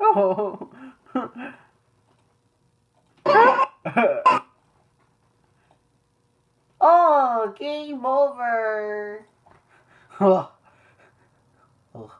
Oh. oh, game over. Oh. Oh.